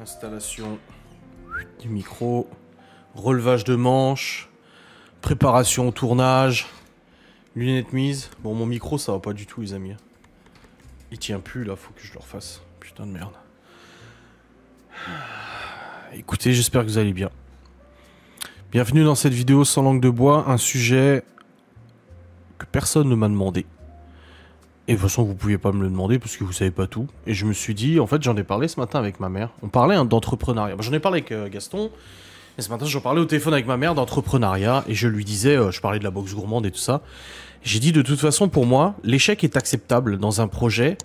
Installation du micro, relevage de manche, préparation au tournage, lunettes mises. Bon, mon micro, ça va pas du tout, les amis. Il tient plus là, faut que je le refasse. Putain de merde. Écoutez, j'espère que vous allez bien. Bienvenue dans cette vidéo sans langue de bois, un sujet que personne ne m'a demandé. Et de toute façon, vous pouviez pas me le demander parce que vous savez pas tout. Et je me suis dit, en fait, j'en ai parlé ce matin avec ma mère. On parlait hein, d'entrepreneuriat. J'en ai parlé avec euh, Gaston. Et ce matin, j'en parlais au téléphone avec ma mère d'entrepreneuriat. Et je lui disais, euh, je parlais de la boxe gourmande et tout ça. J'ai dit, de toute façon, pour moi, l'échec est acceptable dans un projet.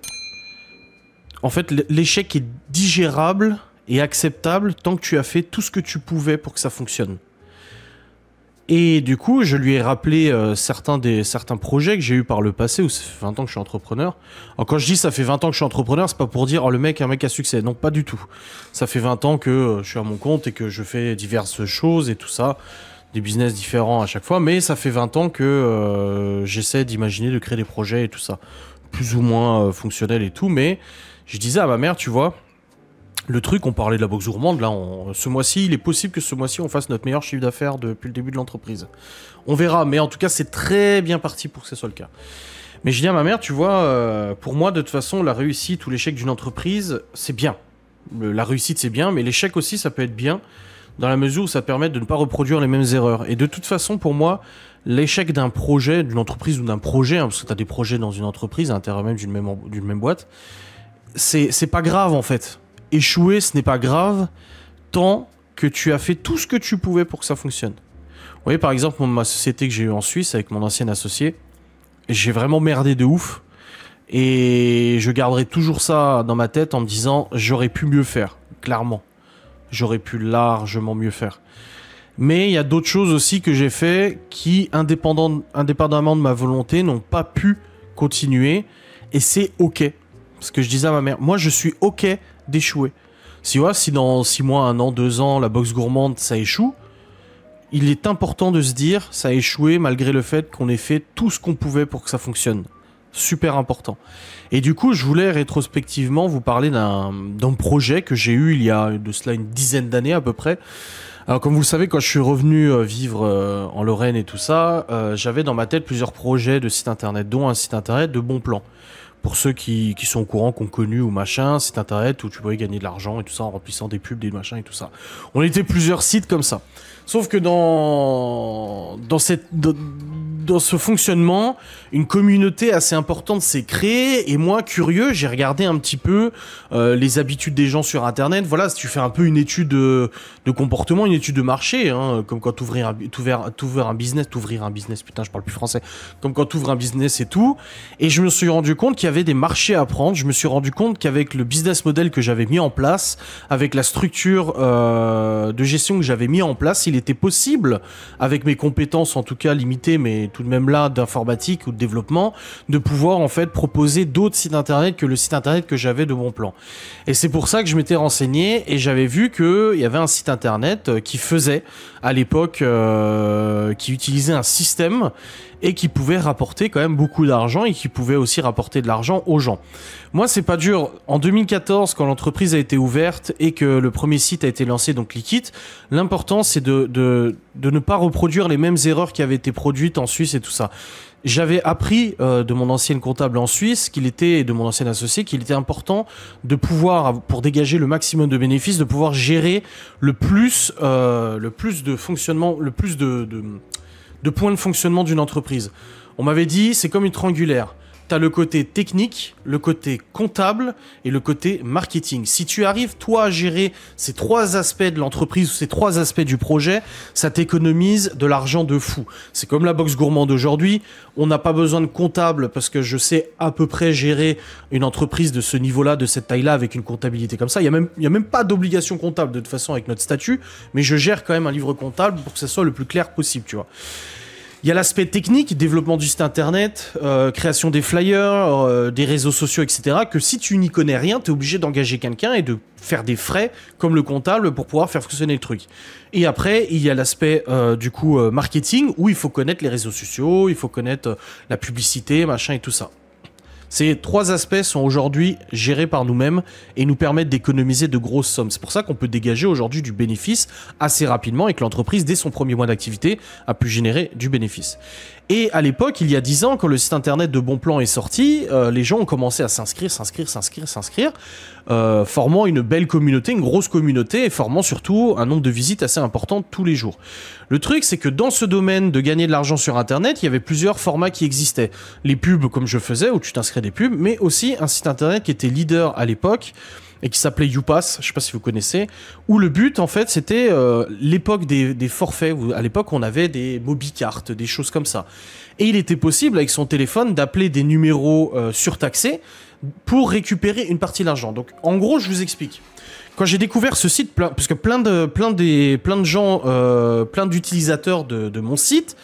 En fait, l'échec est digérable et acceptable tant que tu as fait tout ce que tu pouvais pour que ça fonctionne. Et du coup, je lui ai rappelé euh, certains, des, certains projets que j'ai eu par le passé, où ça fait 20 ans que je suis entrepreneur. Alors quand je dis ça fait 20 ans que je suis entrepreneur, c'est pas pour dire oh, le mec, un mec à succès. Non, pas du tout. Ça fait 20 ans que euh, je suis à mon compte et que je fais diverses choses et tout ça. Des business différents à chaque fois. Mais ça fait 20 ans que euh, j'essaie d'imaginer de créer des projets et tout ça. Plus ou moins fonctionnels et tout. Mais je disais à ma mère, tu vois, le truc, on parlait de la boxe gourmande, là, ce mois-ci, il est possible que ce mois-ci, on fasse notre meilleur chiffre d'affaires depuis le début de l'entreprise. On verra, mais en tout cas, c'est très bien parti pour que ce soit le cas. Mais je dis à ma mère, tu vois, euh, pour moi, de toute façon, la réussite ou l'échec d'une entreprise, c'est bien. la réussite, c'est bien, mais l'échec aussi, ça peut être bien, dans la mesure où ça permet de ne pas reproduire les mêmes erreurs. Et de toute façon, pour moi, l'échec d'un projet, d'une entreprise ou d'un projet, hein, parce que tu as des projets dans une entreprise, à l'intérieur même d'une même, même boîte, c'est pas grave, en fait échouer, ce n'est pas grave tant que tu as fait tout ce que tu pouvais pour que ça fonctionne. Vous voyez, par exemple, ma société que j'ai eue en Suisse avec mon ancien associé, j'ai vraiment merdé de ouf. Et je garderai toujours ça dans ma tête en me disant j'aurais pu mieux faire, clairement. J'aurais pu largement mieux faire. Mais il y a d'autres choses aussi que j'ai fait qui, indépendamment de ma volonté, n'ont pas pu continuer. Et c'est ok. Ce que je disais à ma mère, moi je suis ok d'échouer. Si, ouais, si dans 6 mois, 1 an, 2 ans, la boxe gourmande, ça échoue, il est important de se dire, ça a échoué malgré le fait qu'on ait fait tout ce qu'on pouvait pour que ça fonctionne. Super important. Et du coup, je voulais rétrospectivement vous parler d'un projet que j'ai eu il y a de cela une dizaine d'années à peu près. Alors comme vous le savez, quand je suis revenu euh, vivre euh, en Lorraine et tout ça, euh, j'avais dans ma tête plusieurs projets de sites internet, dont un site internet de bons plans pour ceux qui, qui sont au courant, qu'on connu ou machin, site internet où tu pouvais gagner de l'argent et tout ça en remplissant des pubs, des machins et tout ça. On était plusieurs sites comme ça. Sauf que dans, dans, cette, dans, ce fonctionnement, une communauté assez importante s'est créée. Et moi, curieux, j'ai regardé un petit peu euh, les habitudes des gens sur Internet. Voilà, si tu fais un peu une étude de, comportement, une étude de marché, hein, comme quand tu ouvrir un, un business, t'ouvrir un business, putain, je parle plus français, comme quand tu ouvres un business et tout. Et je me suis rendu compte qu'il y avait des marchés à prendre. Je me suis rendu compte qu'avec le business model que j'avais mis en place, avec la structure euh, de gestion que j'avais mis en place, il était possible, avec mes compétences en tout cas limitées, mais tout de même là d'informatique ou de développement, de pouvoir en fait proposer d'autres sites internet que le site internet que j'avais de bon plan. Et c'est pour ça que je m'étais renseigné et j'avais vu qu'il y avait un site internet euh, qui faisait à l'époque, euh, qui utilisait un système et qui pouvait rapporter quand même beaucoup d'argent et qui pouvait aussi rapporter de l'argent aux gens. Moi, c'est pas dur. En 2014, quand l'entreprise a été ouverte et que le premier site a été lancé, donc Liquid, l'important c'est de, de, de ne pas reproduire les mêmes erreurs qui avaient été produites en Suisse et tout ça j'avais appris euh, de mon ancienne comptable en Suisse qu'il était et de mon ancien associé qu'il était important de pouvoir pour dégager le maximum de bénéfices de pouvoir gérer le plus euh, le plus de fonctionnement le plus de de points de fonctionnement d'une entreprise. On m'avait dit, c'est comme une triangulaire. Le côté technique, le côté comptable et le côté marketing. Si tu arrives, toi, à gérer ces trois aspects de l'entreprise ou ces trois aspects du projet, ça t'économise de l'argent de fou. C'est comme la box gourmande aujourd'hui. On n'a pas besoin de comptable parce que je sais à peu près gérer une entreprise de ce niveau-là, de cette taille-là, avec une comptabilité comme ça. Il n'y a même pas d'obligation comptable de toute façon avec notre statut, mais je gère quand même un livre comptable pour que ça soit le plus clair possible, tu vois. Il y a l'aspect technique, développement du site internet, euh, création des flyers, euh, des réseaux sociaux, etc. Que si tu n'y connais rien, tu es obligé d'engager quelqu'un et de faire des frais comme le comptable pour pouvoir faire fonctionner le truc. Et après, il y a l'aspect euh, du coup marketing où il faut connaître les réseaux sociaux, il faut connaître la publicité, machin et tout ça. Ces trois aspects sont aujourd'hui gérés par nous-mêmes et nous permettent d'économiser de grosses sommes. C'est pour ça qu'on peut dégager aujourd'hui du bénéfice assez rapidement et que l'entreprise, dès son premier mois d'activité, a pu générer du bénéfice. Et à l'époque, il y a 10 ans, quand le site internet de Bonplan est sorti, euh, les gens ont commencé à s'inscrire, s'inscrire, s'inscrire, s'inscrire, euh, formant une belle communauté, une grosse communauté, et formant surtout un nombre de visites assez important tous les jours. Le truc, c'est que dans ce domaine de gagner de l'argent sur internet, il y avait plusieurs formats qui existaient. Les pubs, comme je faisais, où tu t'inscris des pubs, mais aussi un site internet qui était leader à l'époque, et qui s'appelait YouPass, je sais pas si vous connaissez, où le but en fait c'était euh, l'époque des, forfaits, où à l'époque on avait des mobicartes, des choses comme ça. Et il était possible avec son téléphone d'appeler des numéros euh, surtaxés pour récupérer une partie de l'argent. Donc en gros je vous explique. Quand j'ai découvert ce site, parce que plein de, plein des, plein de gens, euh, plein d'utilisateurs de mon site,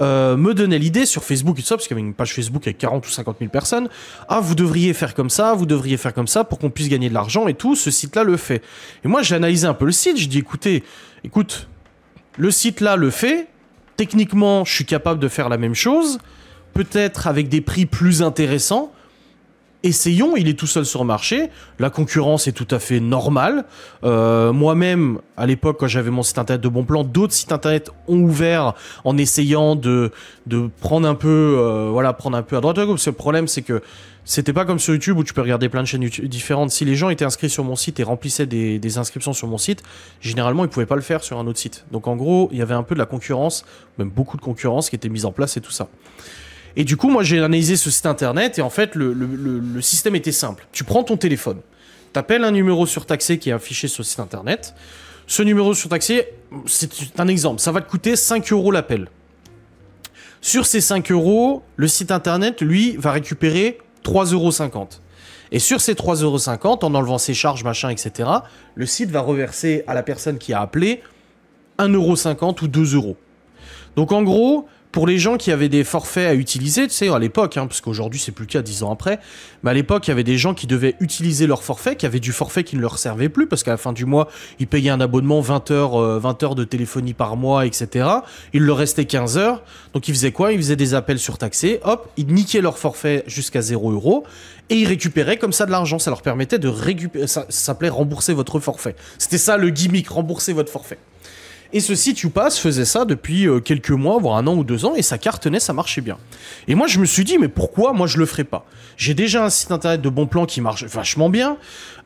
euh, me donnait l'idée sur Facebook et tout parce qu'il y avait une page Facebook avec 40 ou 50 000 personnes. Ah, vous devriez faire comme ça, vous devriez faire comme ça pour qu'on puisse gagner de l'argent et tout. Ce site-là le fait. Et moi, j'ai analysé un peu le site. Je dis, écoutez, écoute, le site-là le fait. Techniquement, je suis capable de faire la même chose. Peut-être avec des prix plus intéressants essayons, il est tout seul sur le marché, la concurrence est tout à fait normale. Euh, moi-même, à l'époque, quand j'avais mon site internet de bon plan, d'autres sites internet ont ouvert en essayant de, prendre un peu, euh, voilà, prendre un peu à droite. Parce que le problème, c'est que c'était pas comme sur YouTube où tu peux regarder plein de chaînes différentes. Si les gens étaient inscrits sur mon site et remplissaient des, des, inscriptions sur mon site, généralement ils pouvaient pas le faire sur un autre site. Donc en gros, il y avait un peu de la concurrence, même beaucoup de concurrence qui était mise en place et tout ça. Et du coup, moi, j'ai analysé ce site internet et en fait, le, système était simple. Tu prends ton téléphone, tu appelles un numéro surtaxé qui est affiché sur le site internet. Ce numéro surtaxé, c'est un exemple, ça va te coûter 5 euros l'appel. Sur ces 5 euros, le site internet, lui, va récupérer 3,50 euros. Et sur ces 3,50 euros, en enlevant ses charges, machin, etc., le site va reverser à la personne qui a appelé 1,50 euros ou 2 euros. Donc en gros, pour les gens qui avaient des forfaits à utiliser, tu sais, à l'époque, hein, parce qu'aujourd'hui c'est plus le cas dix ans après, mais à l'époque il y avait des gens qui devaient utiliser leur forfait, qui avaient du forfait qui ne leur servait plus, parce qu'à la fin du mois, ils payaient un abonnement 20 heures, 20 euh, heures de téléphonie par mois, etc. Il leur restait 15 heures, donc ils faisaient quoi? Ils faisaient des appels surtaxés, hop, ils niquaient leur forfait jusqu'à 0 euros, et ils récupéraient comme ça de l'argent, ça leur permettait de récupérer, ça s'appelait rembourser votre forfait. C'était ça le gimmick, rembourser votre forfait. Et ce site YouPass faisait ça depuis euh, quelques mois, voire un an ou deux ans, et ça cartonnait, ça marchait bien. Et moi, je me suis dit, mais pourquoi moi je le ferais pas? J'ai déjà un site internet de bon plan qui marche vachement bien.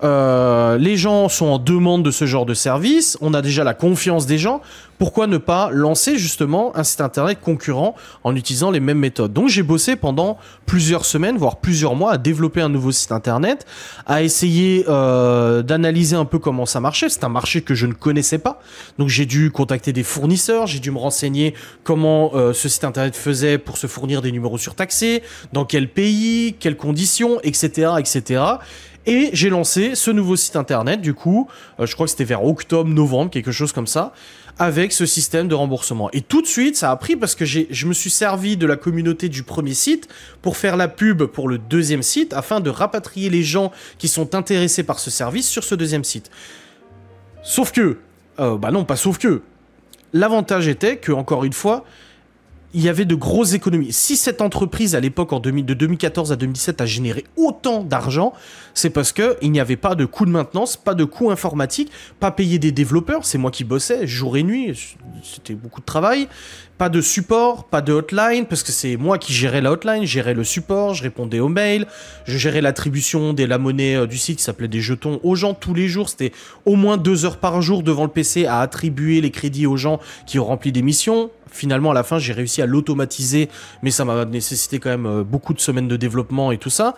Euh, les gens sont en demande de ce genre de service. On a déjà la confiance des gens pourquoi ne pas lancer justement un site internet concurrent en utilisant les mêmes méthodes? Donc j'ai bossé pendant plusieurs semaines, voire plusieurs mois, à développer un nouveau site internet, à essayer euh, d'analyser un peu comment ça marchait. C'est un marché que je ne connaissais pas, donc j'ai dû contacter des fournisseurs, j'ai dû me renseigner comment euh, ce site internet faisait pour se fournir des numéros surtaxés, dans quel pays, quelles conditions, etc., etc. Et j'ai lancé ce nouveau site internet, du coup, euh, je crois que c'était vers octobre, novembre, quelque chose comme ça, avec ce système de remboursement. Et tout de suite, ça a pris parce que je me suis servi de la communauté du premier site pour faire la pub pour le deuxième site afin de rapatrier les gens qui sont intéressés par ce service sur ce deuxième site. Sauf que, euh, bah non, pas sauf que. L'avantage était que, encore une fois, il y avait de grosses économies. Si cette entreprise, à l'époque, en de 2014 à 2017, a généré autant d'argent, c'est parce qu'il n'y avait pas de coût de maintenance, pas de coût informatique, pas payer des développeurs, c'est moi qui bossais jour et nuit, c'était beaucoup de travail, pas de support, pas de hotline, parce que c'est moi qui gérais la hotline, gérais le support, je répondais aux mails, je gérais l'attribution de la monnaie euh, du site qui s'appelait des jetons aux gens tous les jours, c'était au moins deux heures par jour devant le PC à attribuer les crédits aux gens qui ont rempli des missions, finalement à la fin j'ai réussi à l'automatiser mais ça m'a nécessité quand même euh, beaucoup de semaines de développement et tout ça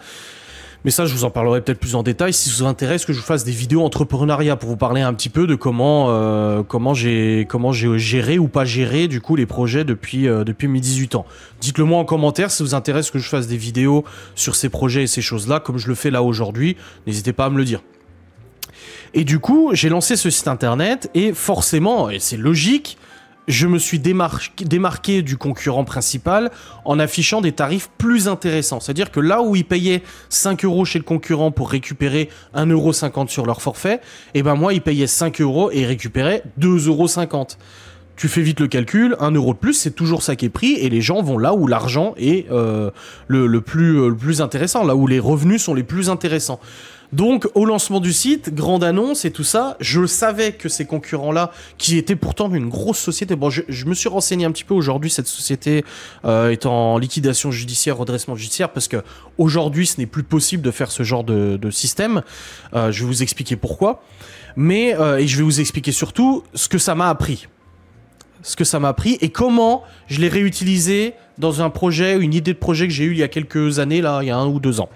mais ça, je vous en parlerai peut-être plus en détail si ça vous intéresse que je vous fasse des vidéos entrepreneuriat pour vous parler un petit peu de comment euh, comment j'ai géré ou pas géré du coup les projets depuis euh, depuis mes 18 ans. Dites-le moi en commentaire si ça vous intéresse que je fasse des vidéos sur ces projets et ces choses-là comme je le fais là aujourd'hui. N'hésitez pas à me le dire. Et du coup, j'ai lancé ce site internet et forcément, et c'est logique, je me suis démarqué, du concurrent principal en affichant des tarifs plus intéressants. C'est-à-dire que là où ils payaient 5 euros chez le concurrent pour récupérer 1,50 euro sur leur forfait, et eh ben moi, ils payaient 5 euros et récupéraient 2,50 euros. Tu fais vite le calcul, un euro de plus, c'est toujours ça qui est pris, et les gens vont là où l'argent est euh, le, plus, euh, le plus intéressant, là où les revenus sont les plus intéressants. Donc, au lancement du site, grande annonce et tout ça, je savais que ces concurrents-là, qui étaient pourtant une grosse société, bon, je, me suis renseigné un petit peu aujourd'hui, cette société euh, est en liquidation judiciaire, redressement judiciaire, parce que aujourd'hui, ce n'est plus possible de faire ce genre de, système. je vais vous expliquer pourquoi. Mais, et je vais vous expliquer surtout ce que ça m'a appris ce que ça m'a appris et comment je l'ai réutilisé dans un projet, une idée de projet que j'ai eu il y a quelques années, là, il y a un ou deux ans.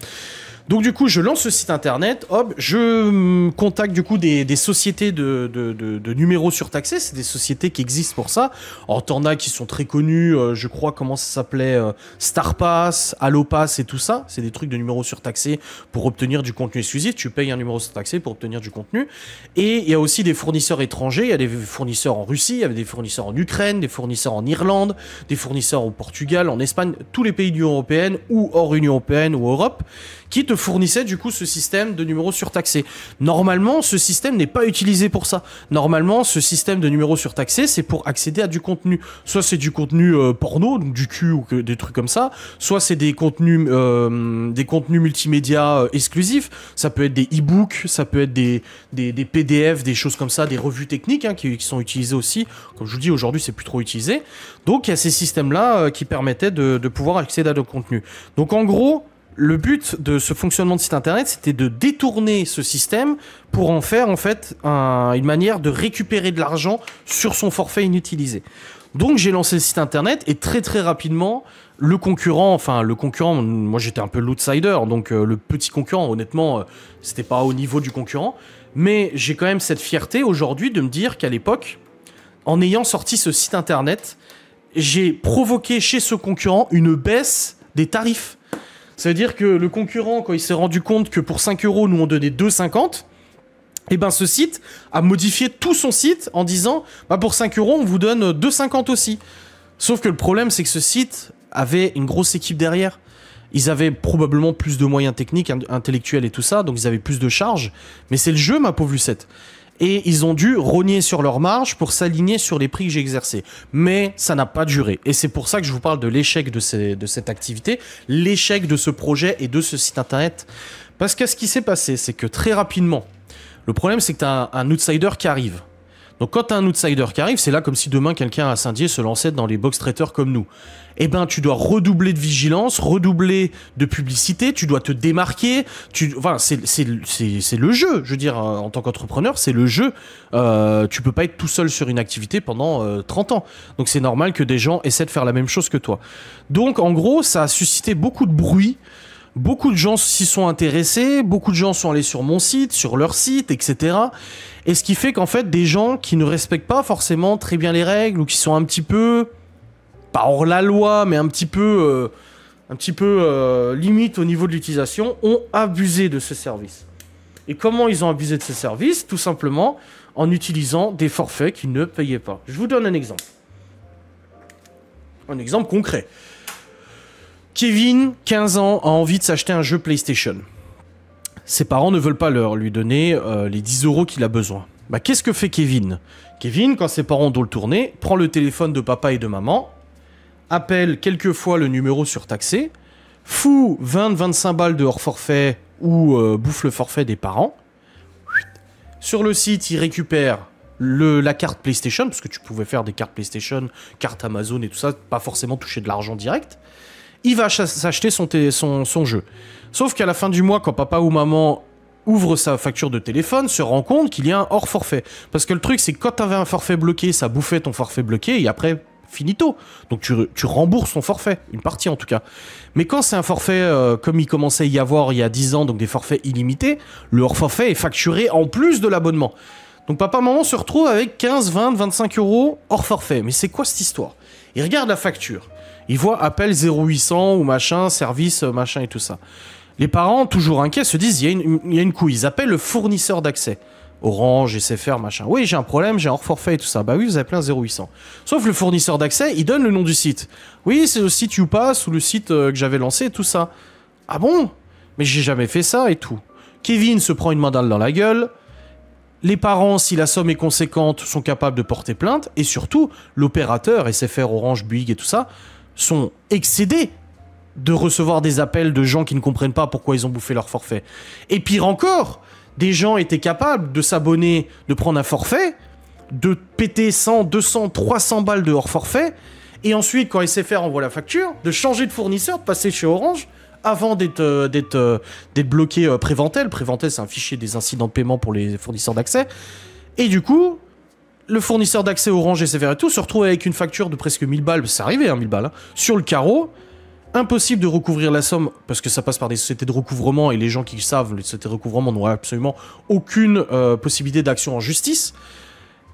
Donc du coup, je lance ce site internet, hop, je contacte du coup des, sociétés de, numéros surtaxés, c'est des sociétés qui existent pour ça. Alors t'en as qui sont très connus, euh, je crois comment ça s'appelait, euh, Starpass, Allopass et tout ça, c'est des trucs de numéros surtaxés pour obtenir du contenu exclusif, tu payes un numéro surtaxé pour obtenir du contenu. Et il y a aussi des fournisseurs étrangers, il y a des fournisseurs en Russie, il y a des fournisseurs en Ukraine, des fournisseurs en Irlande, des fournisseurs au Portugal, en Espagne, tous les pays de l'Union Européenne ou hors Union Européenne ou Europe qui te fournissait du coup ce système de numéros surtaxés. Normalement, ce système n'est pas utilisé pour ça. Normalement, ce système de numéros surtaxés, c'est pour accéder à du contenu. Soit c'est du contenu euh, porno, donc du cul ou des trucs comme ça, soit c'est des contenus, euh, des contenus multimédia euh, exclusifs. Ça peut être des e-books, ça peut être des, des, PDF, des choses comme ça, des revues techniques hein, qui, sont utilisées aussi. Comme je vous dis, aujourd'hui, c'est plus trop utilisé. Donc, il y a ces systèmes-là qui permettaient de, de pouvoir accéder à de contenu. Donc, en gros, le but de ce fonctionnement de site internet, c'était de détourner ce système pour en faire en fait une manière de récupérer de l'argent sur son forfait inutilisé. Donc j'ai lancé le site internet et très très rapidement, le concurrent, enfin le concurrent, moi j'étais un peu l'outsider, donc euh, le petit concurrent, honnêtement, euh, c'était pas au niveau du concurrent, mais j'ai quand même cette fierté aujourd'hui de me dire qu'à l'époque, en ayant sorti ce site internet, j'ai provoqué chez ce concurrent une baisse des tarifs. Ça veut dire que le concurrent, quand il s'est rendu compte que pour 5 euros, nous on donnait 2,50, et ben ce site a modifié tout son site en disant bah pour 5 euros, on vous donne 2,50 aussi. Sauf que le problème, c'est que ce site avait une grosse équipe derrière. Ils avaient probablement plus de moyens techniques, intellectuels et tout ça, donc ils avaient plus de charges. Mais c'est le jeu, ma pauvre Lucette et ils ont dû rogner sur leur marge pour s'aligner sur les prix que j'ai exercés. Mais ça n'a pas duré. Et c'est pour ça que je vous parle de l'échec de, cette activité, l'échec de ce projet et de ce site internet. Parce que ce qui s'est passé, c'est que très rapidement, le problème c'est que tu as un outsider qui arrive. Donc quand un outsider qui arrive, c'est là comme si demain quelqu'un à Saint-Dié se lançait dans les box traiteurs comme nous. Eh ben, tu dois redoubler de vigilance, redoubler de publicité, tu dois te démarquer. Tu, enfin, c'est le jeu. Je veux dire, euh, en tant qu'entrepreneur, c'est le jeu. Euh, tu peux pas être tout seul sur une activité pendant 30 euh, ans. Donc c'est normal que des gens essaient de faire la même chose que toi. Donc en gros, ça a suscité beaucoup de bruit. Beaucoup de gens s'y sont intéressés, beaucoup de gens sont allés sur mon site, sur leur site, etc. Et ce qui fait qu'en fait, des gens qui ne respectent pas forcément très bien les règles ou qui sont un petit peu, pas hors la loi, mais un petit peu, euh, un petit peu euh, limite au niveau de l'utilisation, ont abusé de ce service. Et comment ils ont abusé de ce service? Tout simplement en utilisant des forfaits qu'ils ne payaient pas. Je vous donne un exemple. Un exemple concret. Kevin, 15 ans, a envie de s'acheter un jeu PlayStation. Ses parents ne veulent pas leur lui donner euh, les 10 euros qu'il a besoin. Bah, qu'est-ce que fait Kevin? Kevin, quand ses parents doivent le tourner, prend le téléphone de papa et de maman, appelle quelquefois le numéro surtaxé, fout 20-25 balles de hors forfait ou euh, bouffe le forfait des parents. Sur le site, il récupère la carte PlayStation, parce que tu pouvais faire des cartes PlayStation, cartes Amazon et tout ça, pas forcément toucher de l'argent direct il va s'acheter son, jeu. Sauf qu'à la fin du mois, quand papa ou maman ouvre sa facture de téléphone, se rend compte qu'il y a un hors forfait. Parce que le truc, c'est que quand t'avais un forfait bloqué, ça bouffait ton forfait bloqué, et après, finito. Donc tu, tu rembourses ton forfait, une partie en tout cas. Mais quand c'est un forfait euh, comme il commençait à y avoir il y a 10 ans, donc des forfaits illimités, le hors forfait est facturé en plus de l'abonnement. Donc papa maman se retrouve avec 15, 20, 25 euros hors forfait. Mais c'est quoi cette histoire? Il regarde la facture. Ils voient appel 0800 ou machin, service, euh, machin et tout ça. Les parents, toujours inquiets, se disent il y, a une couille. Ils appellent le fournisseur d'accès. Orange, SFR, machin. Oui, j'ai un problème, j'ai un hors forfait et tout ça. Bah oui, vous avez plein 0800. Sauf le fournisseur d'accès, il donne le nom du site. Oui, c'est le site YouPass ou le site euh, que j'avais lancé et tout ça. Ah bon? Mais j'ai jamais fait ça et tout. Kevin se prend une mandale dans la gueule. Les parents, si la somme est conséquente, sont capables de porter plainte. Et surtout, l'opérateur, SFR, Orange, Bouygues et tout ça, sont excédés de recevoir des appels de gens qui ne comprennent pas pourquoi ils ont bouffé leur forfait. Et pire encore, des gens étaient capables de s'abonner, de prendre un forfait, de péter 100, 200, 300 balles de hors forfait, et ensuite, quand SFR envoie la facture, de changer de fournisseur, de passer chez Orange, avant d'être euh, euh, bloqué euh, Préventel. Préventel, c'est un fichier des incidents de paiement pour les fournisseurs d'accès. Et du coup, le fournisseur d'accès Orange, SFR et tout se retrouve avec une facture de presque 1000 balles, c'est arrivé, hein, 1000 balles, hein, sur le carreau. Impossible de recouvrir la somme parce que ça passe par des sociétés de recouvrement et les gens qui savent, les sociétés de recouvrement n'ont absolument aucune possibilité d'action en justice.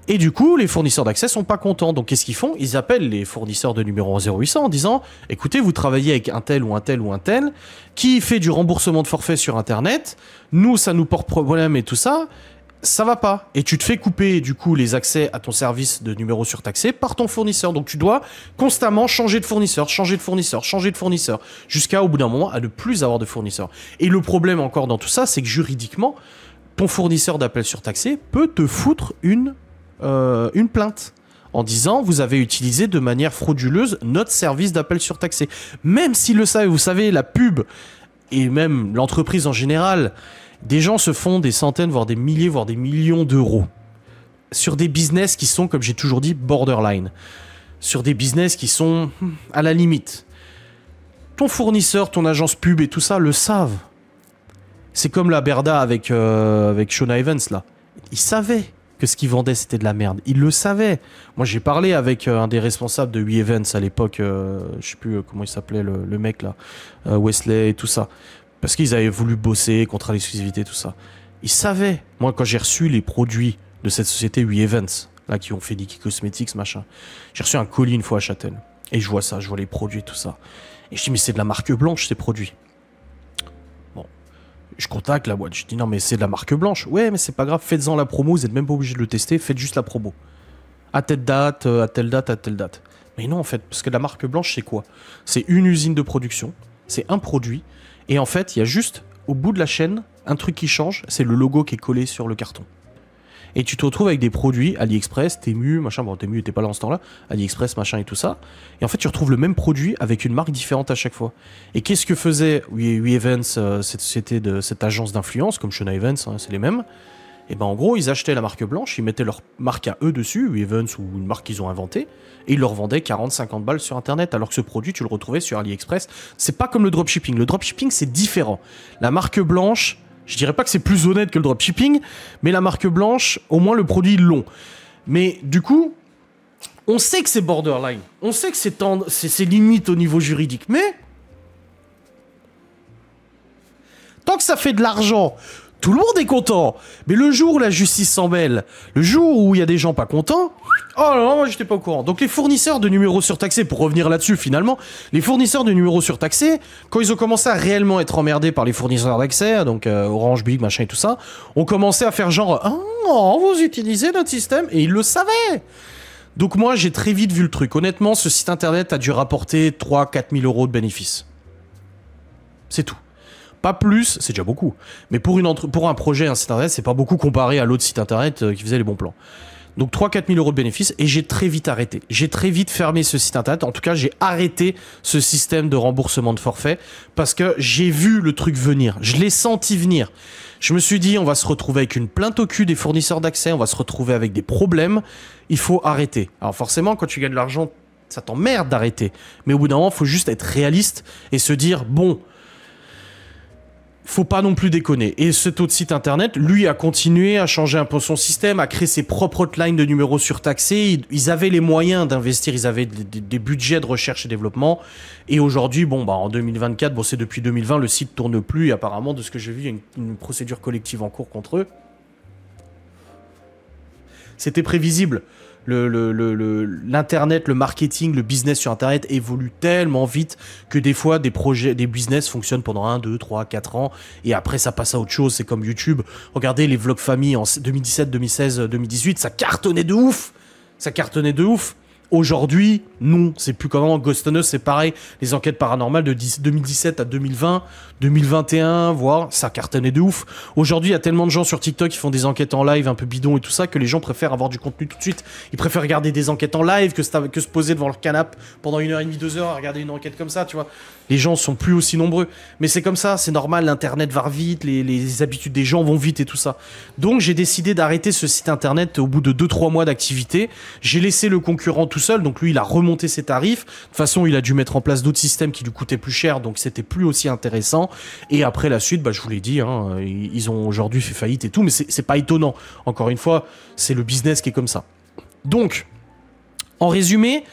Et du coup, les fournisseurs d'accès sont pas contents. Donc qu'est-ce qu'ils font? Ils appellent les fournisseurs de numéro 0800 en disant "Écoutez, vous travaillez avec un tel ou un tel ou un tel qui fait du remboursement de forfait sur internet. Nous, ça nous porte problème et tout ça." Ça va pas. Et tu te fais couper, du coup, les accès à ton service de numéro surtaxé par ton fournisseur. Donc tu dois constamment changer de fournisseur, changer de fournisseur, changer de fournisseur, jusqu'à, au bout d'un moment, à ne plus avoir de fournisseur. Et le problème encore dans tout ça, c'est que juridiquement, ton fournisseur d'appel surtaxé peut te foutre une euh, une plainte en disant vous avez utilisé de manière frauduleuse notre service d'appel surtaxé. Même s'il le savait, vous savez, la pub et même l'entreprise en général, des gens se font des centaines, voire des milliers, voire des millions d'euros sur des business qui sont, comme j'ai toujours dit, borderline. Sur des business qui sont hmm, à la limite. Ton fournisseur, ton agence pub et tout ça le savent. C'est comme la Berda avec, euh, avec Shona Evans là. Ils savaient que ce qu'ils vendaient c'était de la merde. Ils le savaient. Moi j'ai parlé avec euh, un des responsables de 8 Events à l'époque, euh, je sais plus euh, comment il s'appelait le, mec là, Wesley et tout ça. Parce qu'ils avaient voulu bosser contre l'exclusivité, tout ça. Ils savaient. Moi quand j'ai reçu les produits de cette société 8 Events, là qui ont fait Dicky Cosmetics, machin, j'ai reçu un colis une fois à Châtel. Et je vois ça, je vois les produits, tout ça. Et je dis mais c'est de la marque blanche ces produits. Je contacte la boîte, je dis non mais c'est de la marque blanche. Ouais mais c'est pas grave, faites-en la promo, vous êtes même pas obligé de le tester, faites juste la promo. À telle date, euh, à telle date, à telle date. Mais non en fait, parce que la marque blanche c'est quoi? C'est une usine de production, c'est un produit, et en fait il y a juste au bout de la chaîne un truc qui change, c'est le logo qui est collé sur le carton et tu te retrouves avec des produits AliExpress, Temu, machin, bon Temu n'était pas là en ce temps-là, AliExpress, machin et tout ça, et en fait tu retrouves le même produit avec une marque différente à chaque fois. Et qu'est-ce que faisait We, Events, euh, cette société de cette agence d'influence, comme Shona Events, hein, c'est les mêmes, et ben en gros ils achetaient la marque blanche, ils mettaient leur marque à eux dessus, We Events ou une marque qu'ils ont inventée, et ils leur vendaient 40-50 balles sur internet, alors que ce produit tu le retrouvais sur AliExpress. C'est pas comme le dropshipping, le dropshipping c'est différent. La marque blanche, je dirais pas que c'est plus honnête que le dropshipping, mais la marque blanche, au moins le produit long. Mais du coup, on sait que c'est borderline. On sait que c'est limite au niveau juridique. Mais tant que ça fait de l'argent, tout le monde est content. Mais le jour où la justice s'en le jour où il y a des gens pas contents, oh non, moi j'étais pas au courant. Donc les fournisseurs de numéros surtaxés, pour revenir là-dessus finalement, les fournisseurs de numéros surtaxés, quand ils ont commencé à réellement être emmerdés par les fournisseurs d'accès, donc euh, Orange, Big, machin et tout ça, ont commencé à faire genre, ah non, vous utilisez notre système, et ils le savaient. Donc moi j'ai très vite vu le truc. Honnêtement, ce site internet a dû rapporter 3-4 000 euros de bénéfices. C'est tout. Pas plus, c'est déjà beaucoup. Mais pour, un projet, un site internet, c'est pas beaucoup comparé à l'autre site internet euh, qui faisait les bons plans. Donc 3-4 000 euros de bénéfices et j'ai très vite arrêté. J'ai très vite fermé ce site internet. En tout cas, j'ai arrêté ce système de remboursement de forfait parce que j'ai vu le truc venir. Je l'ai senti venir. Je me suis dit, on va se retrouver avec une plainte au cul des fournisseurs d'accès, on va se retrouver avec des problèmes. Il faut arrêter. Alors forcément, quand tu gagnes de l'argent, ça t'emmerde d'arrêter. Mais au bout d'un moment, il faut juste être réaliste et se dire, bon, faut pas non plus déconner. Et cet autre site internet, lui, a continué à changer un peu son système, à créer ses propres hotlines de numéros surtaxés. Ils avaient les moyens d'investir, ils avaient des, budgets de recherche et développement. Et aujourd'hui, bon, bah, en 2024, bon, c'est depuis 2020, le site tourne plus. Et apparemment, de ce que j'ai vu, il y a une procédure collective en cours contre eux. C'était prévisible l'internet, le, le, marketing, le business sur internet évolue tellement vite que des fois des projets, des business fonctionnent pendant 1, 2, 3, 4 ans et après ça passe à autre chose. C'est comme YouTube. Regardez les vlogs famille en 2017, 2016, 2018, ça cartonnait de ouf. Ça cartonnait de ouf. Aujourd'hui, non, c'est plus comment Ghost c'est pareil. Les enquêtes paranormales de 2017 à 2020, 2021, voire ça cartonnait de ouf. Aujourd'hui, il y a tellement de gens sur TikTok qui font des enquêtes en live un peu bidon et tout ça que les gens préfèrent avoir du contenu tout de suite. Ils préfèrent regarder des enquêtes en live que, que se poser devant leur canapé pendant une heure et demie, deux heures à regarder une enquête comme ça, tu vois. Les gens sont plus aussi nombreux. Mais c'est comme ça, c'est normal, l'internet va vite, les, les, habitudes des gens vont vite et tout ça. Donc j'ai décidé d'arrêter ce site internet au bout de 2-3 mois d'activité. J'ai laissé le concurrent tout seul, donc lui il a remonté ses tarifs. De toute façon, il a dû mettre en place d'autres systèmes qui lui coûtaient plus cher, donc c'était plus aussi intéressant. Et après la suite, bah, je vous l'ai dit, hein, ils ont aujourd'hui fait faillite et tout, mais c'est pas étonnant. Encore une fois, c'est le business qui est comme ça. Donc, en résumé,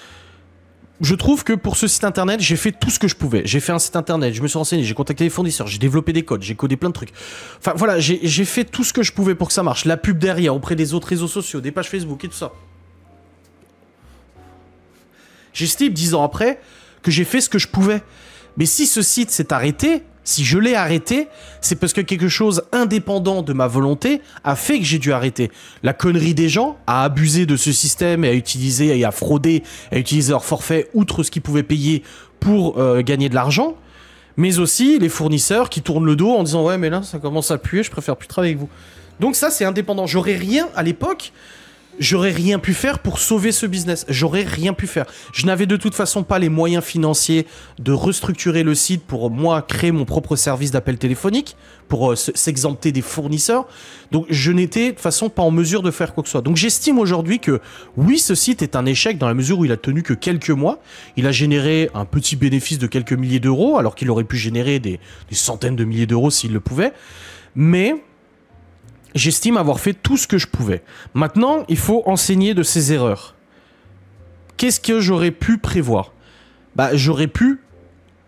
je trouve que pour ce site internet, j'ai fait tout ce que je pouvais. J'ai fait un site internet, je me suis renseigné, j'ai contacté les fournisseurs, j'ai développé des codes, j'ai codé plein de trucs. Enfin voilà, j'ai fait tout ce que je pouvais pour que ça marche. La pub derrière, auprès des autres réseaux sociaux, des pages Facebook et tout ça. J'estime, dix ans après, que j'ai fait ce que je pouvais. Mais si ce site s'est arrêté, si je l'ai arrêté, c'est parce que quelque chose indépendant de ma volonté a fait que j'ai dû arrêter. La connerie des gens a abusé de ce système et a utilisé et a fraudé, a utilisé leur forfait outre ce qu'ils pouvaient payer pour euh, gagner de l'argent. Mais aussi les fournisseurs qui tournent le dos en disant ouais mais là ça commence à puer, je préfère plus travailler avec vous. Donc ça c'est indépendant. J'aurais rien à l'époque j'aurais rien pu faire pour sauver ce business. J'aurais rien pu faire. Je n'avais de toute façon pas les moyens financiers de restructurer le site pour moi créer mon propre service d'appel téléphonique, pour euh, s'exempter des fournisseurs. Donc je n'étais de toute façon pas en mesure de faire quoi que ce soit. Donc j'estime aujourd'hui que oui, ce site est un échec dans la mesure où il a tenu que quelques mois. Il a généré un petit bénéfice de quelques milliers d'euros alors qu'il aurait pu générer des, des centaines de milliers d'euros s'il le pouvait. Mais J'estime avoir fait tout ce que je pouvais. Maintenant, il faut enseigner de ses erreurs. Qu'est-ce que j'aurais pu prévoir? Bah, j'aurais pu,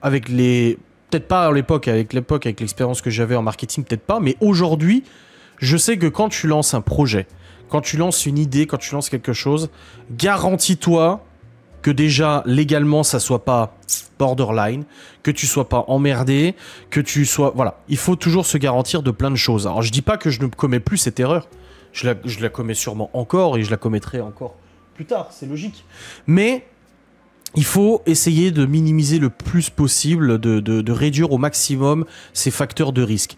avec les. Peut-être pas à l'époque, avec l'époque, avec l'expérience que j'avais en marketing, peut-être pas, mais aujourd'hui, je sais que quand tu lances un projet, quand tu lances une idée, quand tu lances quelque chose, garantis-toi que déjà légalement ça soit pas borderline, que tu sois pas emmerdé, que tu sois voilà, il faut toujours se garantir de plein de choses. Alors je dis pas que je ne commets plus cette erreur, je la, je la commets sûrement encore et je la commettrai encore plus tard, c'est logique. Mais il faut essayer de minimiser le plus possible, de, de, de réduire au maximum ces facteurs de risque.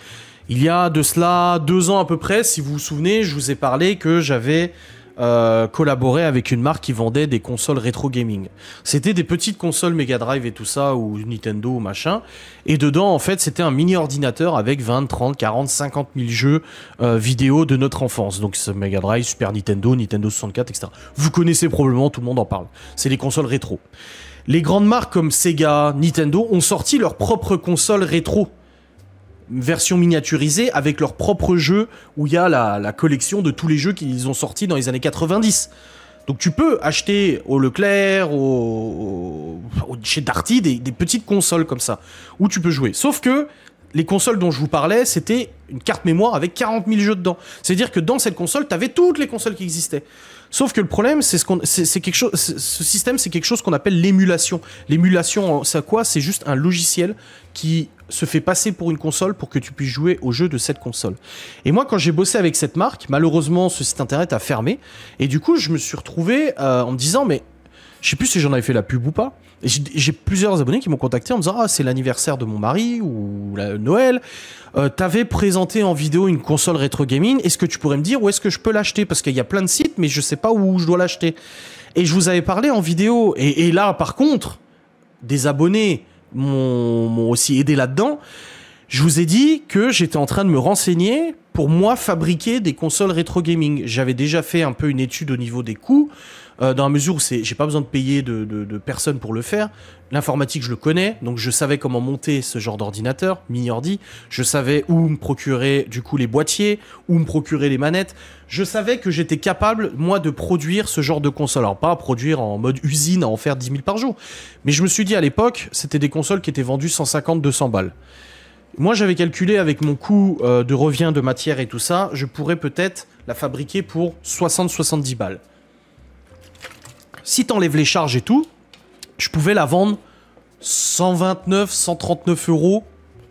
Il y a de cela deux ans à peu près, si vous vous souvenez, je vous ai parlé que j'avais euh, collaboré avec une marque qui vendait des consoles rétro gaming. C'était des petites consoles Mega Drive et tout ça, ou Nintendo ou machin. Et dedans, en fait, c'était un mini ordinateur avec 20, 30, 40, 50 000 jeux euh, vidéo de notre enfance. Donc Mega Drive, Super Nintendo, Nintendo 64, etc. Vous connaissez probablement, tout le monde en parle. C'est les consoles rétro. Les grandes marques comme Sega, Nintendo ont sorti leur propre console rétro version miniaturisée avec leur propre jeu où il y a la, collection de tous les jeux qu'ils ont sortis dans les années 90. Donc tu peux acheter au Leclerc, au, chez Darty, des, des, petites consoles comme ça, où tu peux jouer. Sauf que les consoles dont je vous parlais, c'était une carte mémoire avec 40 000 jeux dedans. C'est-à-dire que dans cette console, tu avais toutes les consoles qui existaient. Sauf que le problème, c'est ce qu'on, c'est quelque chose, ce système, c'est quelque chose qu'on appelle l'émulation. L'émulation, c'est quoi? C'est juste un logiciel qui se fait passer pour une console pour que tu puisses jouer au jeu de cette console. Et moi, quand j'ai bossé avec cette marque, malheureusement, ce site internet a fermé. Et du coup, je me suis retrouvé euh, en me disant, mais je sais plus si j'en avais fait la pub ou pas. J'ai plusieurs abonnés qui m'ont contacté en me disant Ah, c'est l'anniversaire de mon mari ou Noël. Euh, T'avais présenté en vidéo une console rétro gaming. Est-ce que tu pourrais me dire où est-ce que je peux l'acheter? Parce qu'il y a plein de sites, mais je sais pas où je dois l'acheter. Et je vous avais parlé en vidéo. Et, et là, par contre, des abonnés m'ont aussi aidé là-dedans. Je vous ai dit que j'étais en train de me renseigner pour moi fabriquer des consoles rétro gaming. J'avais déjà fait un peu une étude au niveau des coûts. Euh, dans la mesure où c'est, j'ai pas besoin de payer de, de, personnes pour le faire. L'informatique, je le connais, donc je savais comment monter ce genre d'ordinateur, mini-ordi. Je savais où me procurer du coup les boîtiers, où me procurer les manettes. Je savais que j'étais capable, moi, de produire ce genre de console. Alors, pas produire en mode usine, à en faire 10 000 par jour. Mais je me suis dit à l'époque, c'était des consoles qui étaient vendues 150-200 balles. Moi, j'avais calculé avec mon coût euh, de revient de matière et tout ça, je pourrais peut-être la fabriquer pour 60-70 balles si t'enlèves les charges et tout, je pouvais la vendre 129, 139 euros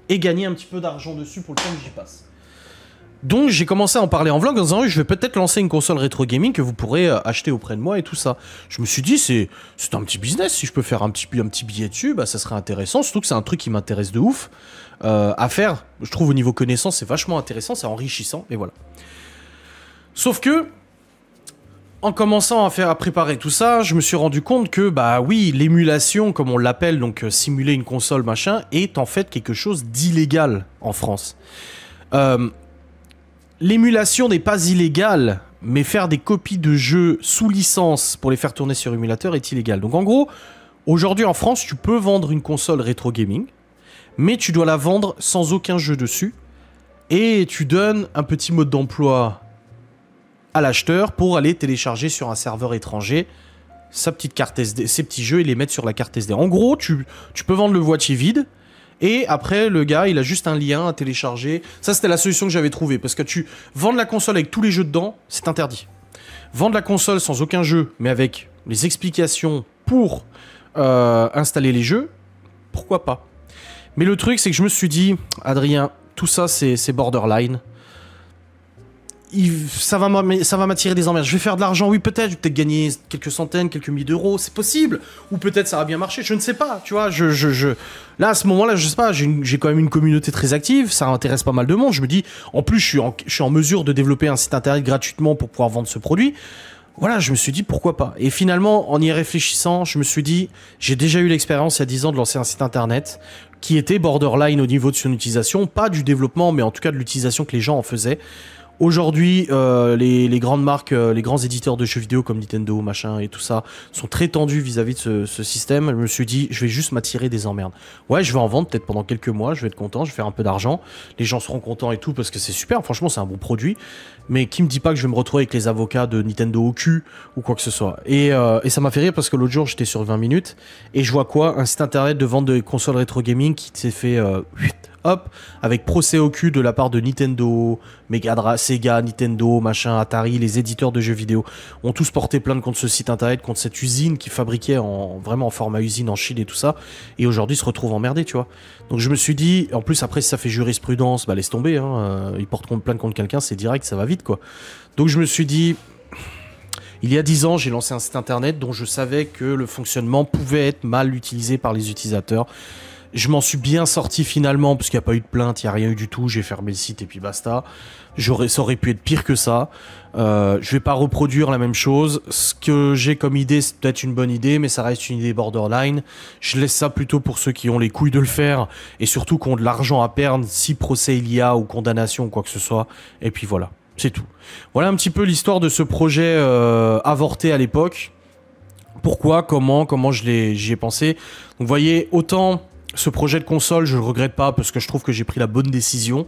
et gagner un petit peu d'argent dessus pour le temps que j'y passe. Donc j'ai commencé à en parler en vlog en disant je vais peut-être lancer une console rétro gaming que vous pourrez euh, acheter auprès de moi et tout ça. Je me suis dit c'est c'est un petit business si je peux faire un petit un petit billet dessus bah ça serait intéressant surtout que c'est un truc qui m'intéresse de ouf euh, à faire. Je trouve au niveau connaissance c'est vachement intéressant, c'est enrichissant et voilà. Sauf que en commençant à faire préparer tout ça, je me suis rendu compte que bah oui, l'émulation comme on l'appelle donc euh, simuler une console machin est en fait quelque chose d'illégal en France. Euh, l'émulation n'est pas illégale, mais faire des copies de jeux sous licence pour les faire tourner sur émulateur est illégal. Donc en gros, aujourd'hui en France, tu peux vendre une console rétro gaming, mais tu dois la vendre sans aucun jeu dessus, et tu donnes un petit mode d'emploi à l'acheteur pour aller télécharger sur un serveur étranger sa petite carte SD, ses petits jeux et les mettre sur la carte SD. En gros, tu, peux vendre le boîtier vide, et après, le gars, il a juste un lien à télécharger. Ça, c'était la solution que j'avais trouvée. Parce que tu vends la console avec tous les jeux dedans, c'est interdit. Vendre la console sans aucun jeu, mais avec les explications pour euh, installer les jeux, pourquoi pas? Mais le truc, c'est que je me suis dit, Adrien, tout ça, c'est borderline ça va m'attirer des emmerdes. Je vais faire de l'argent, oui, peut-être. Je vais peut-être gagner quelques centaines, quelques milliers d'euros. C'est possible. Ou peut-être ça va bien marcher. Je ne sais pas. Tu vois, je, je, là, à ce moment-là, je sais pas. J'ai quand même une communauté très active. Ça intéresse pas mal de monde. Je me dis, en plus, je suis en, je suis en mesure de développer un site internet gratuitement pour pouvoir vendre ce produit. Voilà, je me suis dit pourquoi pas? Et finalement, en y réfléchissant, je me suis dit, j'ai déjà eu l'expérience il y a 10 ans de lancer un site internet qui était borderline au niveau de son utilisation, pas du développement, mais en tout cas de l'utilisation que les gens en faisaient. Aujourd'hui, euh, les, grandes marques, euh, les grands éditeurs de jeux vidéo comme Nintendo, machin et tout ça, sont très tendus vis-à-vis de ce, système. Je me suis dit, je vais juste m'attirer des emmerdes. Ouais, je vais en vendre peut-être pendant quelques mois, je vais être content, je vais faire un peu d'argent. Les gens seront contents et tout parce que c'est super. Franchement, c'est un bon produit. Mais qui me dit pas que je vais me retrouver avec les avocats de Nintendo au cul ou quoi que ce soit. Et, euh, et ça m'a fait rire parce que l'autre jour, j'étais sur 20 minutes et je vois quoi? Un site internet de vente de consoles rétro gaming qui s'est fait hop, avec procès au cul de la part de Nintendo, Mega Sega, Nintendo, machin, Atari, les éditeurs de jeux vidéo ont tous porté plainte contre ce site internet, contre cette usine qui fabriquait en, vraiment en format usine en Chine et tout ça, et aujourd'hui se retrouvent emmerdés, tu vois. Donc je me suis dit, en plus après si ça fait jurisprudence, bah laisse tomber, hein, euh, ils portent plainte contre quelqu'un, c'est direct, ça va vite, quoi. Donc je me suis dit, il y a 10 ans, j'ai lancé un site internet dont je savais que le fonctionnement pouvait être mal utilisé par les utilisateurs. Je m'en suis bien sorti finalement, parce qu'il n'y a pas eu de plainte, il n'y a rien eu du tout. J'ai fermé le site et puis basta. J'aurais, ça aurait pu être pire que ça. Euh, je vais pas reproduire la même chose. Ce que j'ai comme idée, c'est peut-être une bonne idée, mais ça reste une idée borderline. Je laisse ça plutôt pour ceux qui ont les couilles de le faire et surtout qui ont de l'argent à perdre si procès il y a ou condamnation ou quoi que ce soit. Et puis voilà, c'est tout. Voilà un petit peu l'histoire de ce projet euh, avorté à l'époque. Pourquoi, comment, comment je l'ai, j'y ai pensé. Donc, vous voyez, autant ce projet de console, je le regrette pas parce que je trouve que j'ai pris la bonne décision.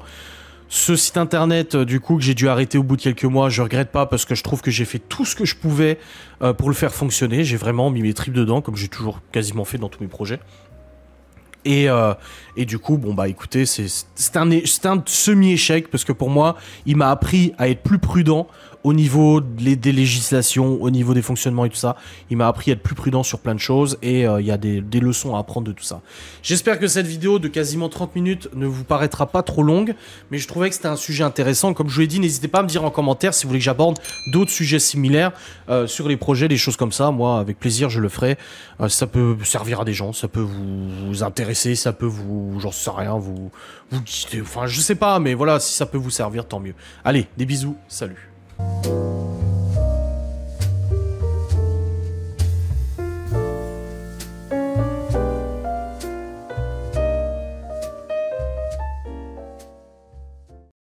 Ce site internet, euh, du coup, que j'ai dû arrêter au bout de quelques mois, je regrette pas parce que je trouve que j'ai fait tout ce que je pouvais euh, pour le faire fonctionner. J'ai vraiment mis mes tripes dedans, comme j'ai toujours quasiment fait dans tous mes projets. Et, euh, et du coup, bon bah écoutez, c'est un, semi-échec parce que pour moi, il m'a appris à être plus prudent au niveau des législations, au niveau des fonctionnements et tout ça. Il m'a appris à être plus prudent sur plein de choses et euh, il y a des, leçons à apprendre de tout ça. J'espère que cette vidéo de quasiment 30 minutes ne vous paraîtra pas trop longue, mais je trouvais que c'était un sujet intéressant. Comme je vous l'ai dit, n'hésitez pas à me dire en commentaire si vous voulez que j'aborde d'autres sujets similaires euh, sur les projets, des choses comme ça. Moi, avec plaisir, je le ferai. Ça peut servir à des gens, ça peut vous, intéresser, ça peut vous, j'en sais rien, vous, vous, enfin, je sais pas, mais voilà, si ça peut vous servir, tant mieux. Allez, des bisous, salut.